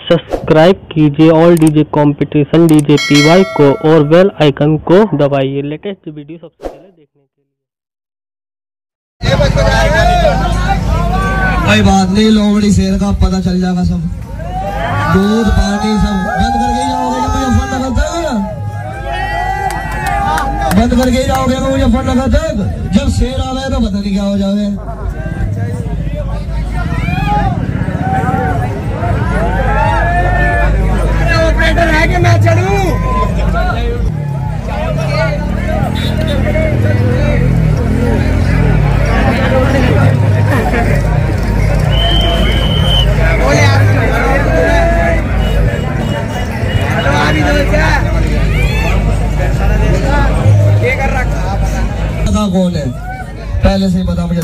Subscribe कीजिए all DJ competition, DJ PY को और बेल आइकन को दबाइए। लेटेस्ट वीडियो सबसे पहले देखने के लिए। कोई बात नहीं, लोमड़ी शेर का पता चल जाएगा सब। दूध पानी सब। बंद करके जाओगे क्या मुझे फ़ोन लगा तक बंद करके जाओगे क्या मुझे फ़ोन लगा तक जब शेर आ गए तो पता नहीं क्या हो जावे। ऑपरेटर है कि मैं तो पता कौन है? पहले से ही पता मुझे।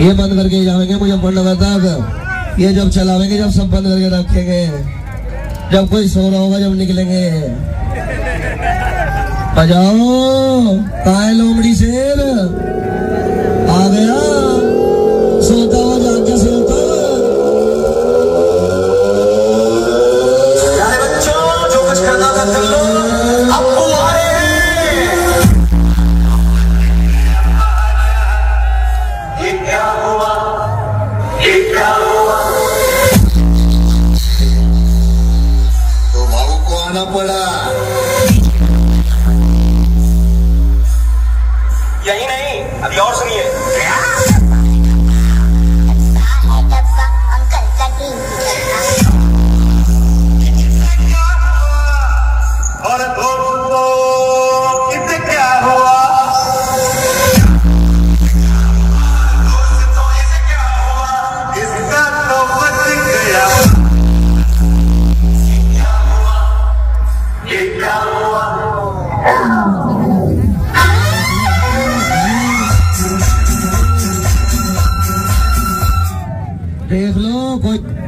ये बंद करके जाएँगे बता था ये जब चलावेंगे, जब सब बंद करके रखेंगे। जब कोई सो रहा होगा, जब निकलेंगे। बजाओ काय लोमड़ी शेर आना पड़ा। यही नहीं अभी और सुनिए।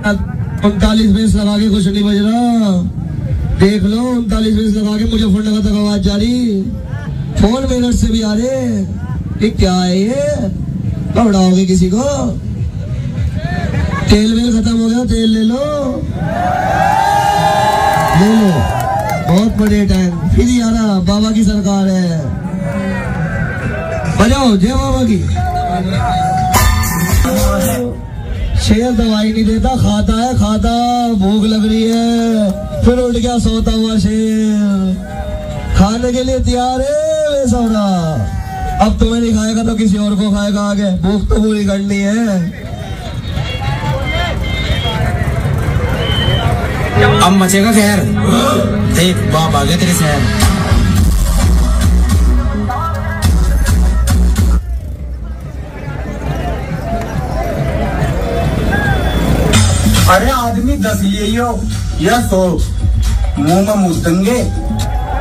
उनतालीस बीस लगा के कुछ नहीं बज रहा देख लो, उनतालीस बीस लगा के मुझे फ़ोन लगा तक आवाज़ जा रही फ़ोन मेरठ से भी आ रहे ये क्या है ये? घबराओगे किसी को? तेल वेल खत्म हो गया, तेल ले लो। ले लो। बहुत बड़े टाइम फिर आ रहा, बाबा की सरकार है। बजाओ, जय बाबा की। शेर दवाई नहीं देता, खाता है, खाता, भूख लग रही है। फिर उठ गया, सोता हुआ शेर। खाने के लिए तैयार है सौरा। अब तुम्हें नहीं खाएगा तो किसी और को खाएगा आगे। भूख तो पूरी करनी है। अब मचेगा खैर देख, बाप आ गया तेरे शहर। लिए हो। या सौ मुँह में मुँह देंगे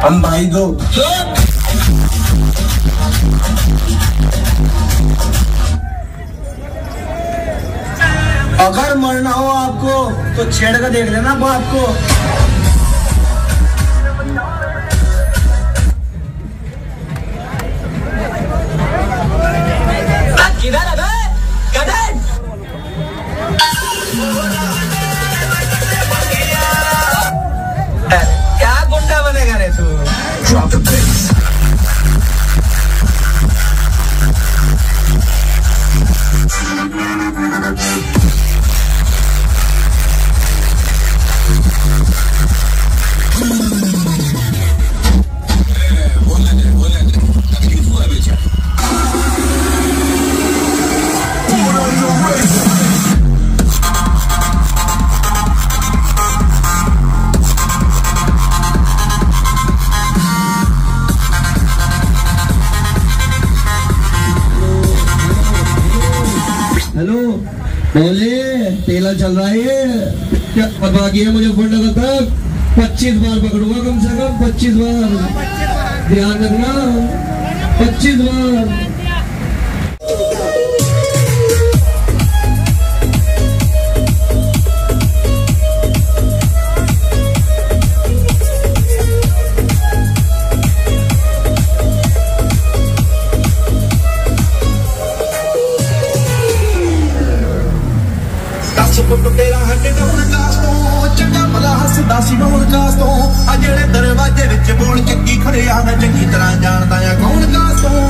हम भाई दो। अगर मरना हो आपको तो छेड़ कर देख लेना बाप को किधर है बे कदर? तू बोले तेला चल रहा है। क्या बाकी है मुझे फ़ोन लगा तक पच्चीस बार पकड़ूँगा कम से कम, पच्चीस बार। ध्यान रखना, पच्चीस बार। ਦਸ ਫੁੱਟ ਤੇਰਾ ਹੱਡ ਡਾਉਣ ਕਾਸ ਤੋਂ। ਚੰਗਾ ਭਲਾ ਹੱਸਦਾ ਸੀ ਨੌਨ ਕਾਸ ਤੋਂ। ਆ ਜਿਹੜੇ ਦਰਵਾਜ਼ੇ ਵਿੱਚ ਬੋਲ ਚੱਕੀ ਖੜਿਆ ਮੈਂ ਚੰਗੀ ਤਰ੍ਹਾਂ ਜਾਣਦਾ ਆ ਕੌਣ ਕਾਸ ਤੋਂ।